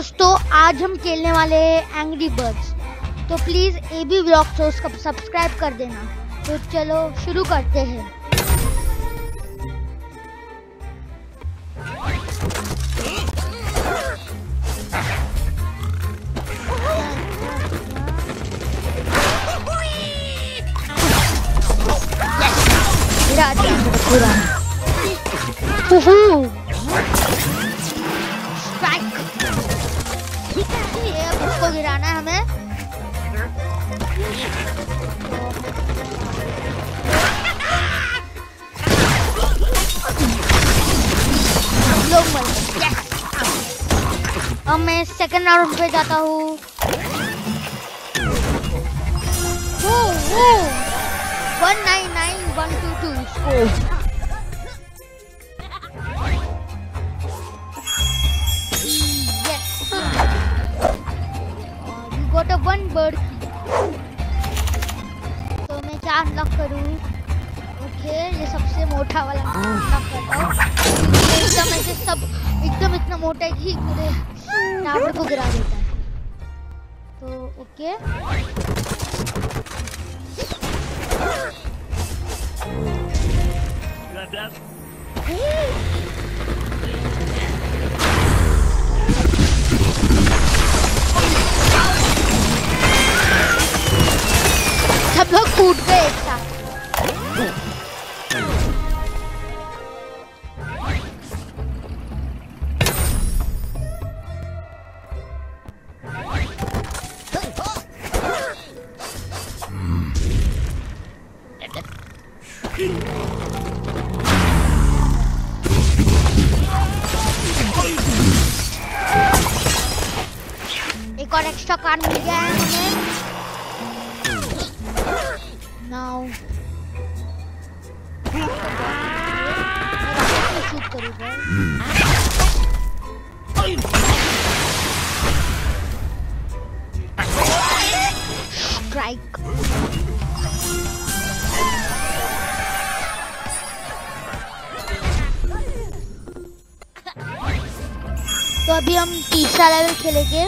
दोस्तों आज हम खेलने वाले हैं एंग्री बर्ड्स तो प्लीज़ ए बी ब्लॉग को उसका सब्सक्राइब कर देना। तो चलो शुरू करते हैं। पूरा गिराना है हमें। लोग मर अब मैं सेकंड राउंड पे जाता हूँ। One nine nine one two two score bird तो मैं क्या अनलॉक करूँ। ओके ये सबसे मोटा वाला अनलॉक करता हूँ एकदम ऐसे सब एकदम इतना मोटा है कि पूरे टावर को गिरा देता है। तो ओके। सब एक और एक्स्ट्रा कार्ड मिल गया है हमें। नाउ स्ट्राइक तो अभी हम तीसरा लेवल खेलेंगे।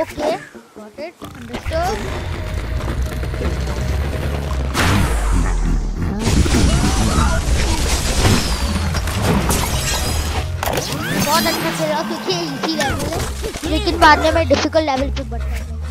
ओके बहुत अच्छा खेल रहा क्योंकि इजी लेवल है। लेकिन बाद में मैं डिफ़िकल्ट लेवल पे बढ़ता हूँ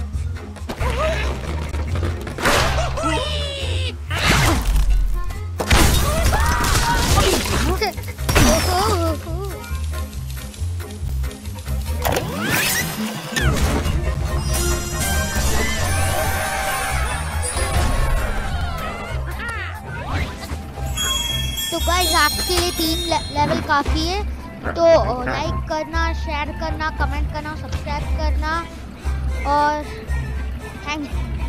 तो गाइस आज के लिए तीन लेवल काफ़ी है। तो लाइक करना शेयर करना कमेंट करना सब्सक्राइब करना और थैंक यू